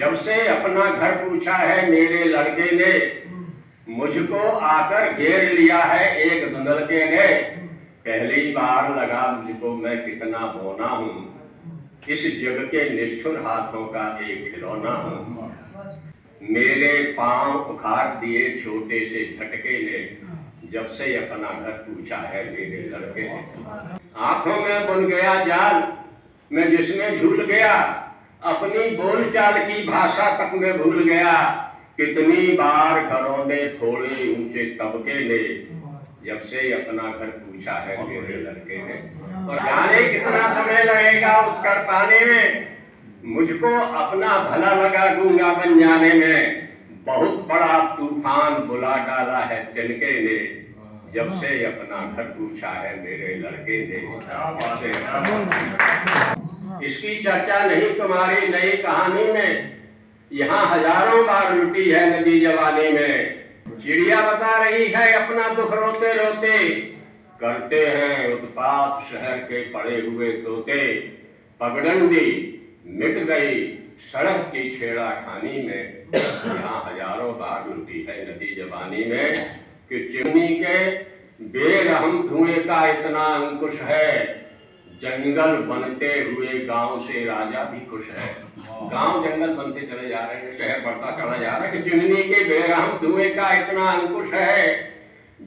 जब से अपना घर पूछा है, मेरे लड़के ने, मुझको आकर घेर लिया है एक धुंधलके ने। पहली बार लगा मुझको मैं कितना बोना हूँ। इस जग के निष्ठुर हाथों का एक खिलौना हूँ। मेरे पाँव उखाड़ दिए छोटे से झटके ने, जब से अपना घर पूछा है मेरे लड़के ने। आँखों में बुन गया जाल, मैं जिसमें झूल गया अपनी बोलचाल की भाषा तक मैं भूल गया। कितनी बार घरों ने फोड़े ऊँचे तबके ने जब से अपना घर पूछा है मेरे लड़के ने और जाने कितना समय लगेगा उत्तर पाने में? मुझको अपना भला लगा गूँगा बन जाने में। बहुत बड़ा तूफ़ान बुला डाला है तिनके ने, जब से अपना घर पूछा है मेरे लड़के ने। इसकी चर्चा नहीं तुम्हारी नई कहानी में। यहाँ हज़ारों बार लुटी है नदी जवानी में। चिड़िया बता रही है अपना दुख रोते रोते करते हैं उत्पात शहर के पड़े हुए तोते। पगडंडी मिट गई सड़क की छेड़ा खानी में। यहाँ हज़ारों बार लुटी है नदी जवानी में कि चिमनी के बेरहम धुएँ का इतना अंकुश है। जंगल बनते हुए गाँव से राजा भी खुश है। गाँव जंगल बनते चले जा रहे हैं शहर बढ़ता चला जा रहा है। चिमनी के बेरहम धुएँ का इतना अंकुश है।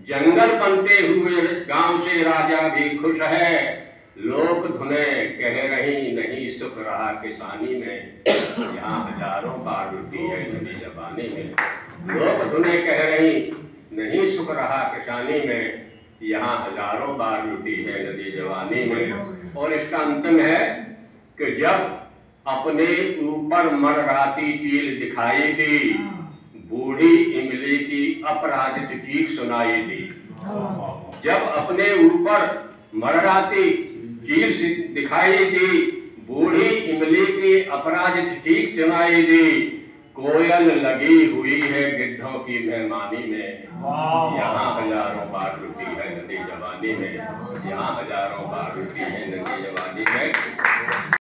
जंगल बनते हुए गाँव से राजा भी खुश है। लोक धुने कह रही नहीं सुख रहा किसानी में। यहाँ हज़ारों बार लुटी है नदी जबानी में। लोक धुने कह रही नहीं सुख रहा किसानी में। यहाँ हज़ारों बार लुटी है नदी जवानी में। और इसका अंतिम है कि जब अपने ऊपर मरघाती चील दिखाई दी बूढ़ी इमली की अपराधित चीख सुनाई दी जब अपने ऊपर मरघाती चील दिखाई दी बूढ़ी इमली की अपराधित चीख सुनाई दी कोयल लगी हुई है गिद्धों की मेहमानी में। यहाँ हज़ारों बार रुकी है नदी जवानी में। यहाँ हज़ारों बार रुकी है नदी जवानी में।